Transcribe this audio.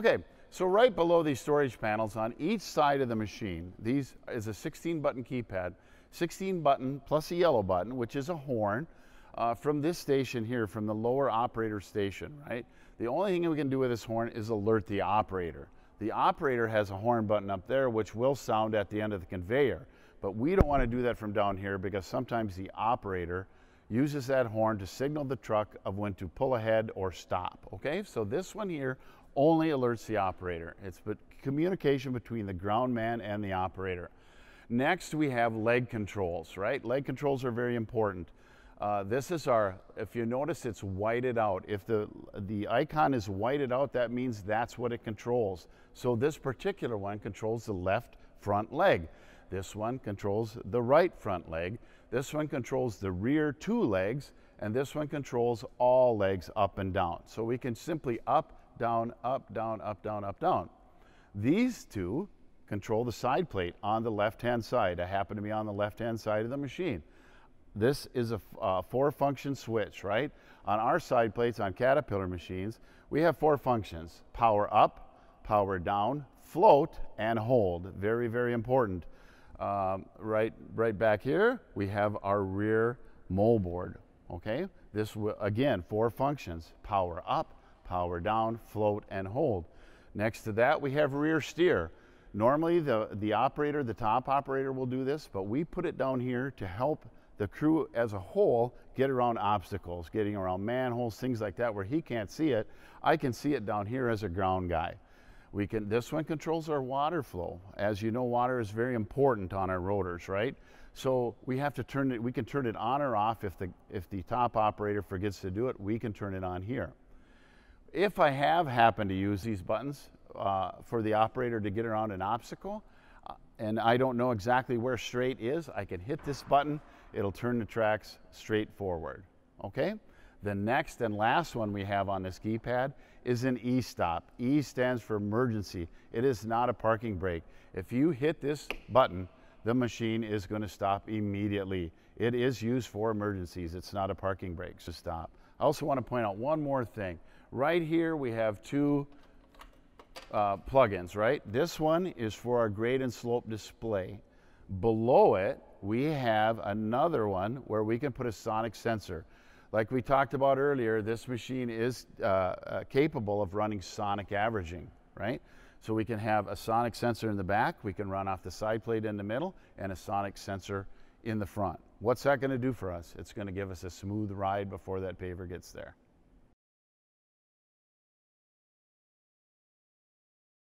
Okay, so right below these storage panels on each side of the machine, these is a 16 button keypad, 16 button plus a yellow button, which is a horn uh, from this station here, from the lower operator station, right? The only thing we can do with this horn is alert the operator. The operator has a horn button up there which will sound at the end of the conveyor, but we don't want to do that from down here because sometimes the operator uses that horn to signal the truck of when to pull ahead or stop, okay? So this one here only alerts the operator. It's communication between the ground man and the operator. Next, we have leg controls, right? Leg controls are very important. Uh, this is our, if you notice it's whited out. If the, the icon is whited out, that means that's what it controls. So this particular one controls the left front leg. This one controls the right front leg. This one controls the rear two legs, and this one controls all legs up and down. So we can simply up, down, up, down, up, down, up, down. These two control the side plate on the left-hand side. I happen to be on the left-hand side of the machine. This is a uh, four function switch, right? On our side plates on Caterpillar machines, we have four functions. Power up, power down, float, and hold. Very, very important. Um, right, right back here, we have our rear moldboard, okay? This, again, four functions. Power up, power down, float, and hold. Next to that, we have rear steer. Normally, the, the operator, the top operator will do this, but we put it down here to help the crew as a whole get around obstacles, getting around manholes, things like that where he can't see it. I can see it down here as a ground guy. We can, this one controls our water flow. As you know, water is very important on our rotors, right? So we have to turn it, we can turn it on or off if the, if the top operator forgets to do it, we can turn it on here. If I have happened to use these buttons uh, for the operator to get around an obstacle, uh, and I don't know exactly where straight is, I can hit this button it'll turn the tracks straight forward. Okay? The next and last one we have on this keypad is an E-stop. E stands for emergency. It is not a parking brake. If you hit this button, the machine is going to stop immediately. It is used for emergencies. It's not a parking brake, so stop. I also want to point out one more thing. Right here we have two uh, plugins, right? This one is for our grade and slope display. Below it, we have another one where we can put a sonic sensor. Like we talked about earlier, this machine is uh, uh, capable of running sonic averaging, right? So we can have a sonic sensor in the back, we can run off the side plate in the middle, and a sonic sensor in the front. What's that going to do for us? It's going to give us a smooth ride before that paver gets there.